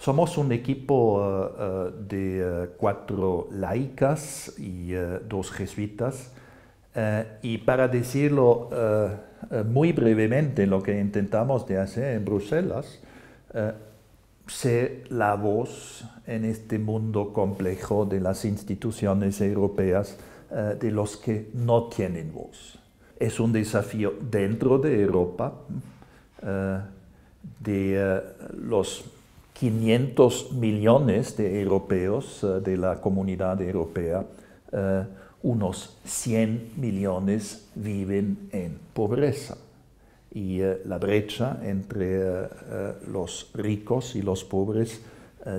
Somos un equipo de cuatro laicas y dos jesuitas. y para decirlo muy brevemente, lo que intentamos de hacer en Bruselas, ser la voz en este mundo complejo de las instituciones europeas eh, de los que no tienen voz. Es un desafío dentro de Europa, eh, de eh, los 500 millones de europeos de la comunidad europea, unos 100 millones viven en pobreza y eh, la brecha entre eh, eh, los ricos y los pobres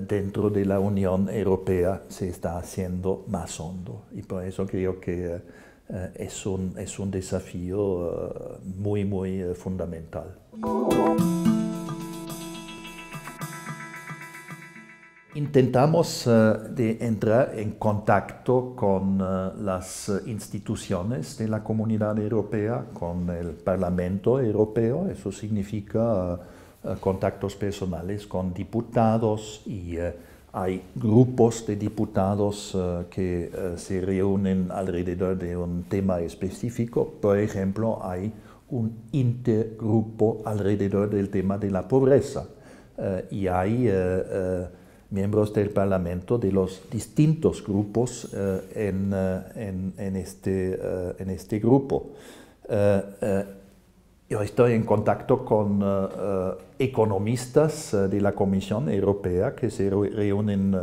dentro de la Unión Europea se está haciendo más hondo. Y por eso creo que es un, es un desafío muy, muy fundamental. Intentamos eh, de entrar en contacto con eh, las instituciones de la Comunidad Europea, con el Parlamento Europeo, eso significa eh, contactos personales con diputados y hay grupos de diputados que se reúnen alrededor de un tema específico. Por ejemplo, hay un intergrupo alrededor del tema de la pobreza y hay miembros del Parlamento de los distintos grupos eh, eh, en, este, eh, en, este, grupo. yo estoy en contacto con economistas de la Comisión Europea que se reúnen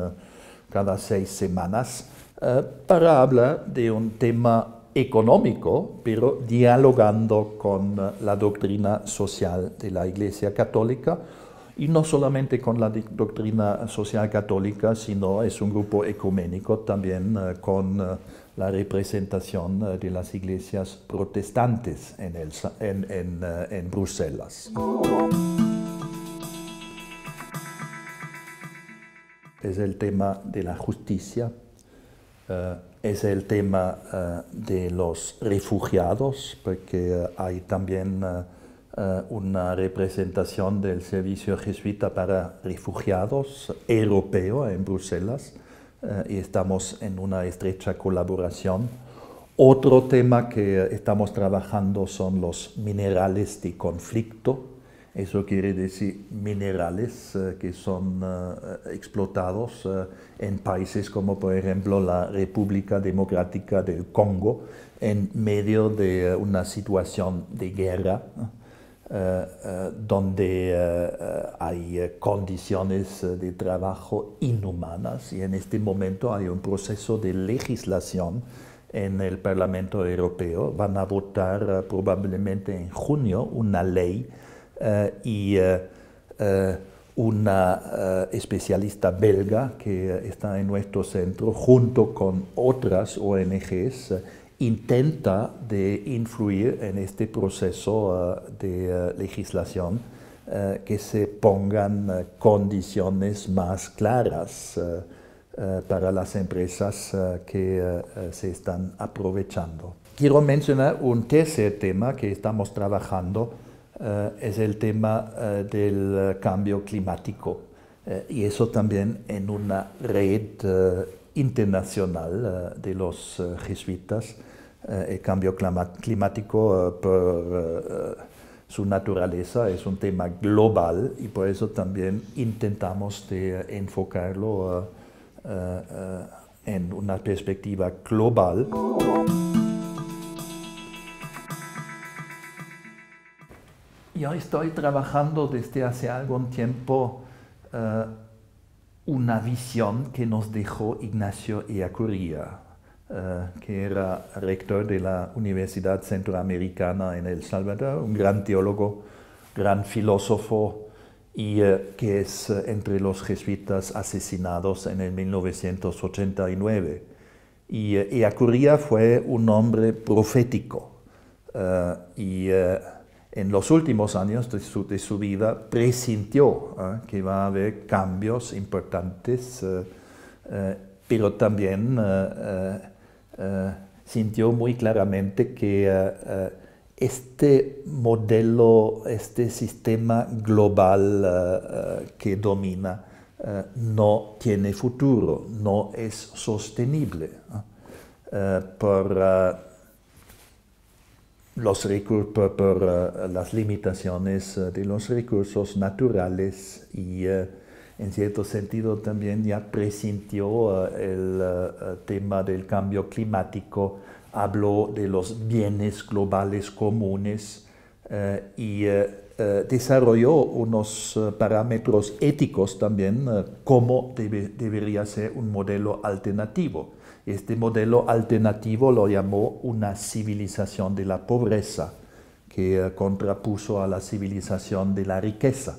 cada seis semanas para hablar de un tema económico, pero dialogando con la doctrina social de la Iglesia Católica y no solamente con la doctrina social católica, sino es un grupo ecuménico también eh, con eh, la representación eh, de las iglesias protestantes en, Bruselas. Es el tema de la justicia, es el tema de los refugiados, porque hay también una representación del servicio jesuita para refugiados europeo en Bruselas eh, y estamos en una estrecha colaboración. Otro tema que estamos trabajando son los minerales de conflicto. Eso quiere decir minerales eh, que son explotados en países como por ejemplo la República Democrática del Congo en medio de una situación de guerra. Eh, eh, donde eh, hay condiciones de trabajo inhumanas y en este momento hay un proceso de legislación en el Parlamento Europeo. Van a votar probablemente en junio una ley y una especialista belga que está en nuestro centro junto con otras ONGs intenta de influir en este proceso uh, de uh, legislación, uh, que se pongan condiciones más claras para las empresas que se están aprovechando. Quiero mencionar un tercer tema que estamos trabajando, es el tema del cambio climático. y eso también en una red internacional de los jesuitas el cambio climático eh, por eh, su naturaleza es un tema global y por eso también intentamos de enfocarlo en una perspectiva global. Yo estoy trabajando desde hace algún tiempo una visión que nos dejó Ignacio Ellacuría eh, que era rector de la Universidad Centroamericana en El Salvador, un gran teólogo, gran filósofo y eh, que es eh, entre los jesuitas asesinados en el 1989. Y Ellacuría fue un hombre profético y en los últimos años de su, de su vida presintió que va a haber cambios importantes, pero también eh, sintió muy claramente que eh, eh, este modelo, este sistema global que domina, no tiene futuro, no es sostenible. por los recursos, por, las limitaciones de los recursos naturales y en cierto sentido también ya presintió el tema del cambio climático, habló de los bienes globales comunes y desarrolló unos parámetros éticos también, cómo debería ser un modelo alternativo. Este modelo alternativo lo llamó una civilización de la pobreza, que contrapuso a la civilización de la riqueza.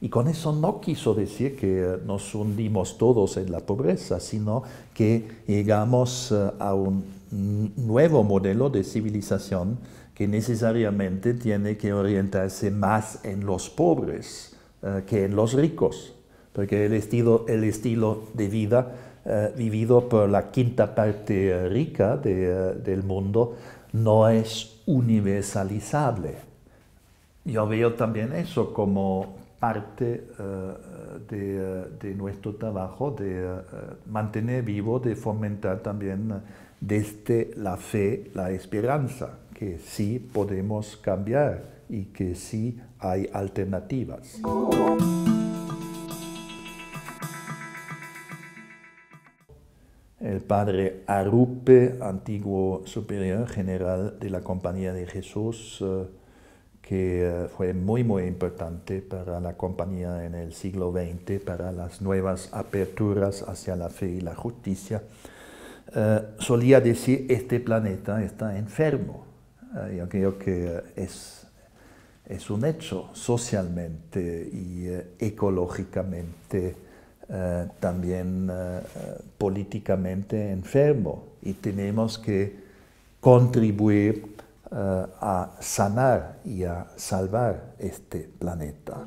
Y con eso no quiso decir que nos hundimos todos en la pobreza, sino que llegamos a un nuevo modelo de civilización que necesariamente tiene que orientarse más en los pobres eh, que en los ricos, porque el estilo, el estilo de vida eh, vivido por la quinta parte rica eh, del mundo no es universalizable. Yo veo también eso como parte de, de, nuestro trabajo, de mantener vivo, de fomentar también desde la fe la esperanza que sí podemos cambiar y que sí hay alternativas. El padre Arupe, antiguo superior general de la Compañía de Jesús, eh, que eh, fue muy, muy importante para la compañía en el siglo XX, para las nuevas aperturas hacia la fe y la justicia, eh, solía decir, este planeta está enfermo. Eh, yo creo que es, es un hecho socialmente y ecológicamente, también políticamente enfermo y tenemos que contribuir a sanar y a salvar este planeta.